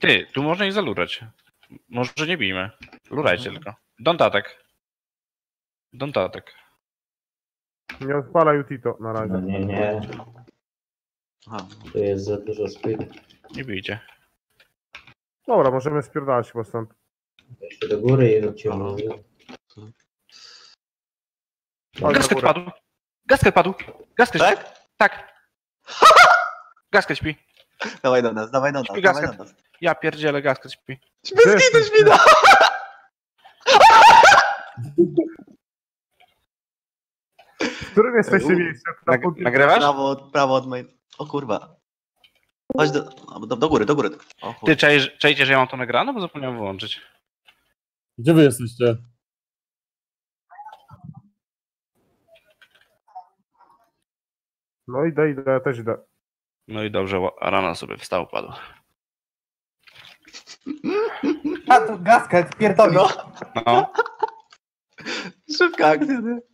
Ty, tu można ich zalurać. Może nie bijmy. Lurajcie tylko. Don't attack. Don't attack. Nie odpalaj Utito na No razie. nie, nie. Aha. Tu jest za dużo speed. Nie bijcie. Dobra, możemy spierdalać chyba stąd. Jeszcze do góry i na Gasket padł. Gasket padł. Gasket. Tak? Tak. Gasket śpi. Dawaj do nas, dawaj do nas, Śpi dawaj gasket. do nas. Ja pierdzielę, gasket śpi. Bez kitu świna! W którym jesteście U. miejscu? Na Nag nagrywasz? Prawo, od- prawo od main. O kurwa. Chodź do, do, do góry, do góry. O Ty czaisz, czajcie, że ja mam to nagrane? Bo zapomniałem wyłączyć. Gdzie wy jesteście? No idę, idę, też idę. No i dobrze, rana sobie wstał, padł. A tu gasket, pierdolisz. No, No, szybka akcja, ty.